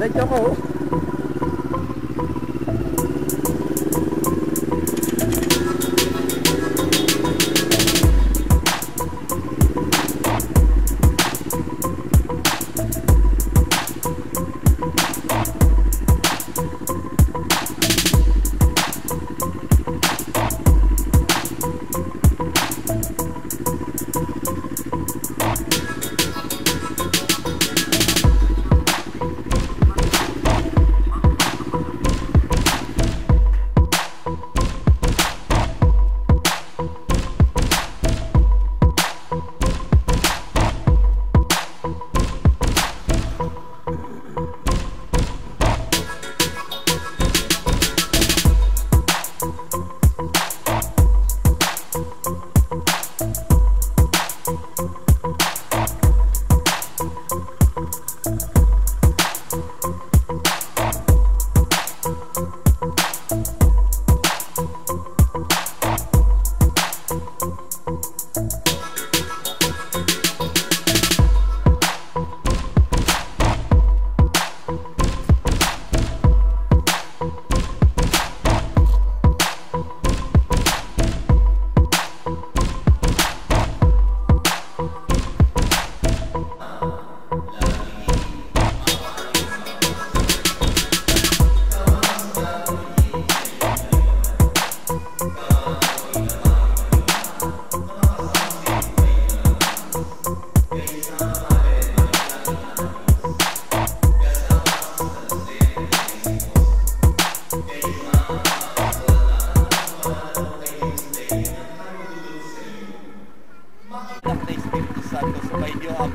Để chỗ.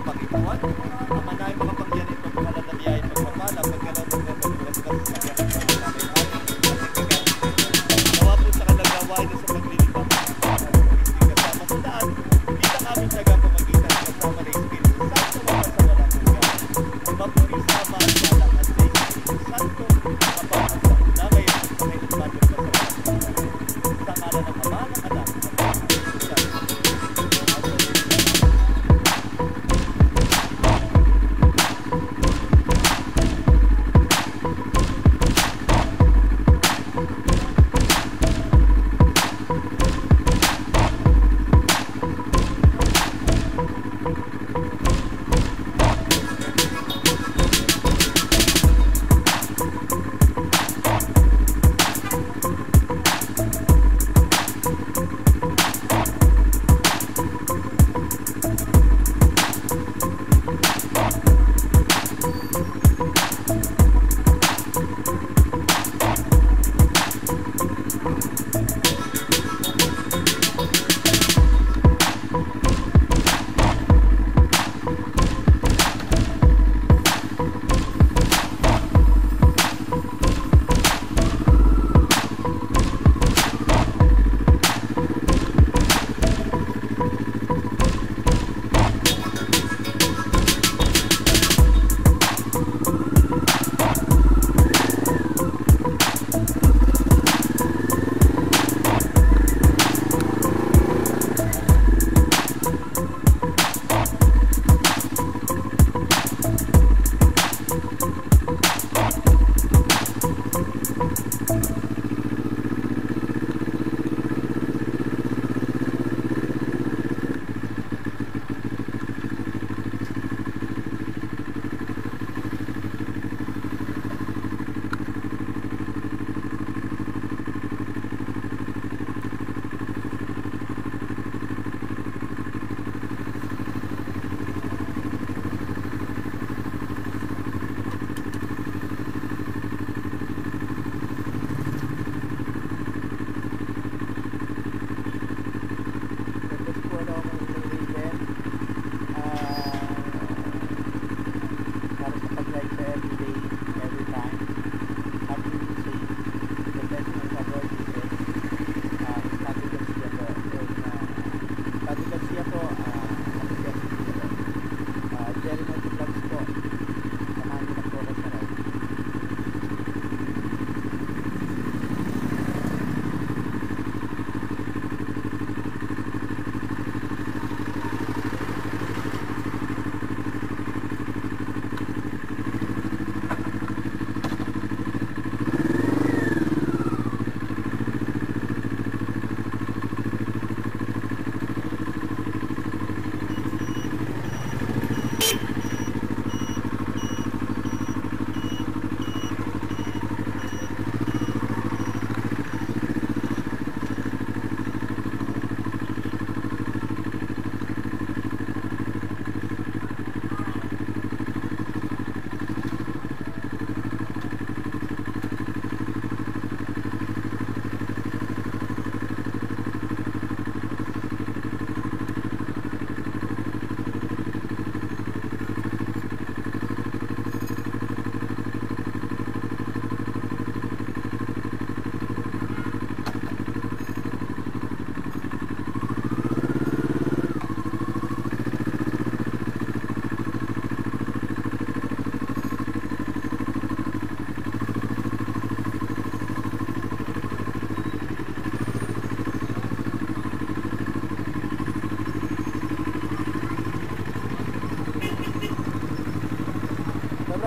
What?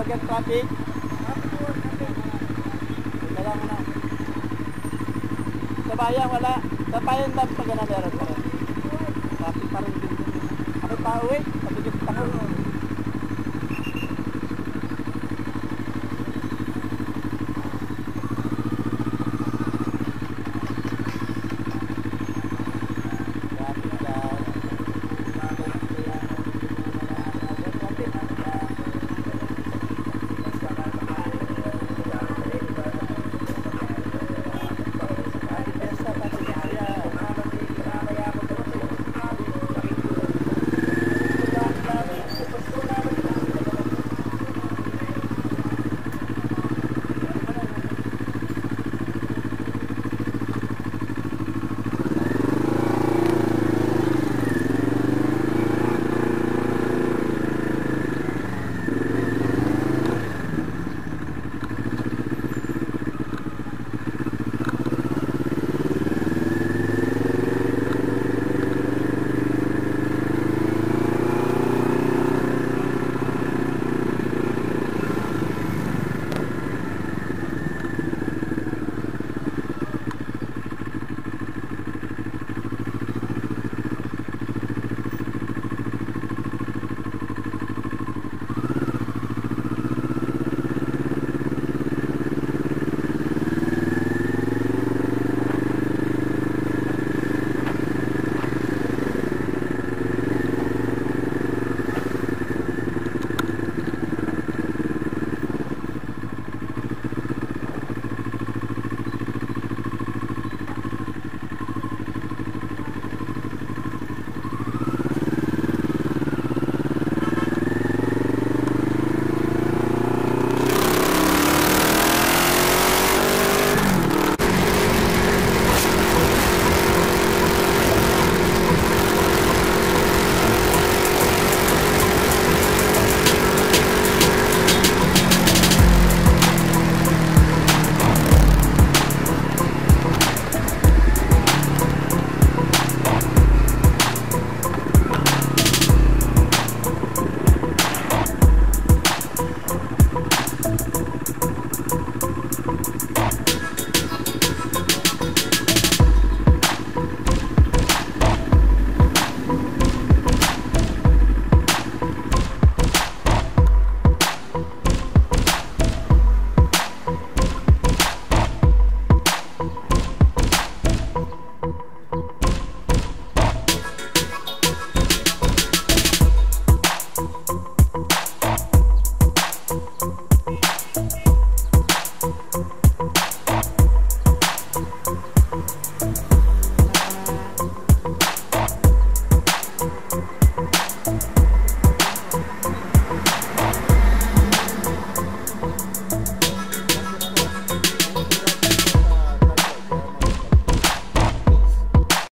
Illegal traffic. Wala mo na. Sa bayan, wala. Sa bayan lang pag na meron pa rin. Traffic pa rin. Ano pa uwi? Pabigit pa.